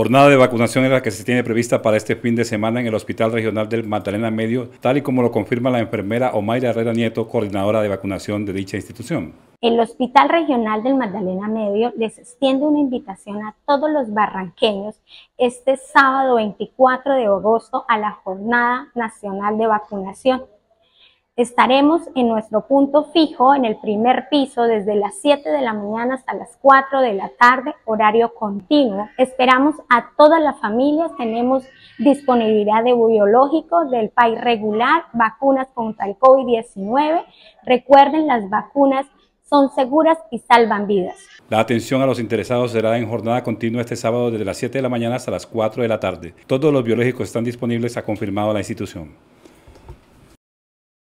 Jornada de vacunación es la que se tiene prevista para este fin de semana en el Hospital Regional del Magdalena Medio, tal y como lo confirma la enfermera Omaira Herrera Nieto, coordinadora de vacunación de dicha institución. El Hospital Regional del Magdalena Medio les extiende una invitación a todos los barranqueños este sábado 24 de agosto a la Jornada Nacional de Vacunación. Estaremos en nuestro punto fijo en el primer piso desde las 7 de la mañana hasta las 4 de la tarde, horario continuo. Esperamos a todas las familias, tenemos disponibilidad de biológicos del país regular, vacunas contra el COVID-19. Recuerden, las vacunas son seguras y salvan vidas. La atención a los interesados será en jornada continua este sábado desde las 7 de la mañana hasta las 4 de la tarde. Todos los biológicos están disponibles, ha confirmado la institución.